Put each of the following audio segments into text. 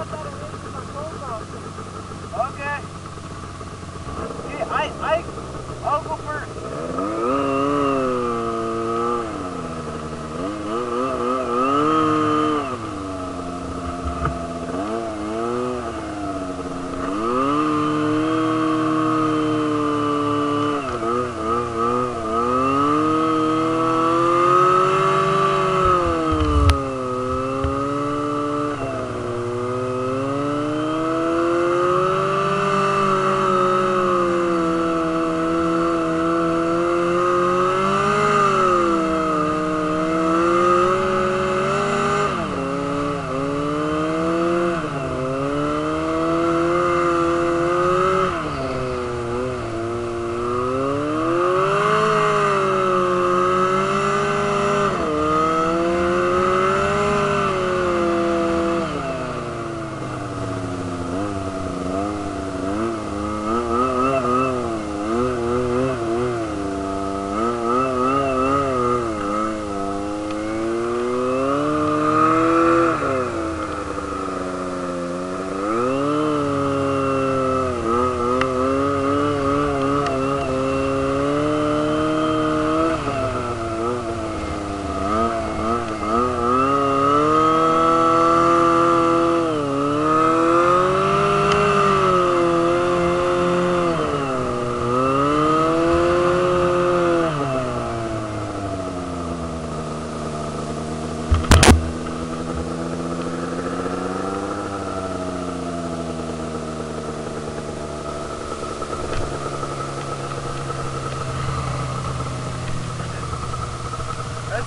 Okay. Yeah, I, I, I'll go first.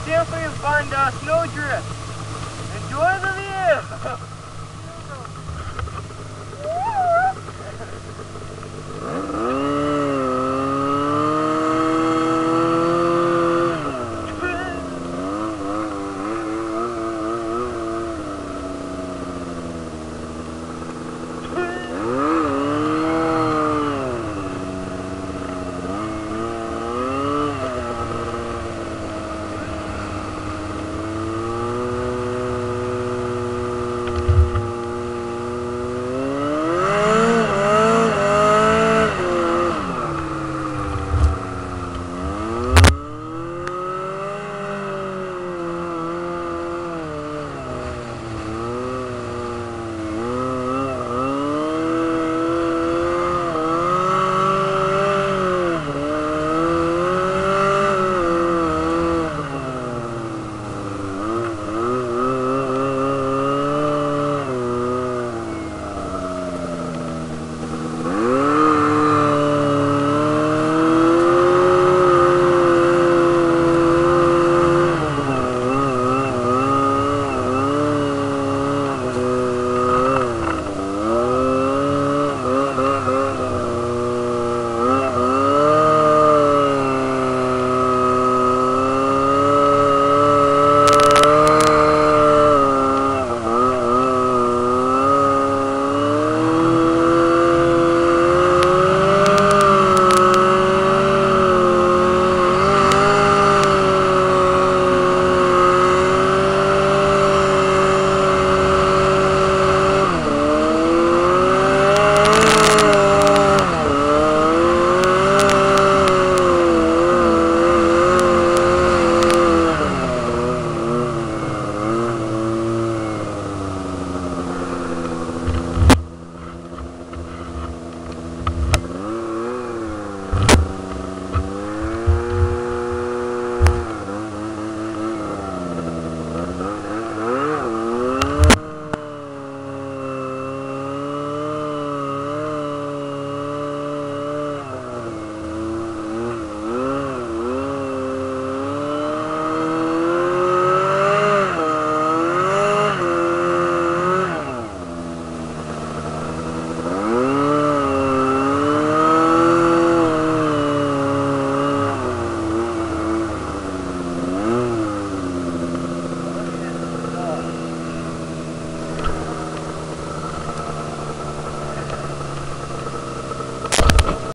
Simply abundant snow drift. Enjoy the view!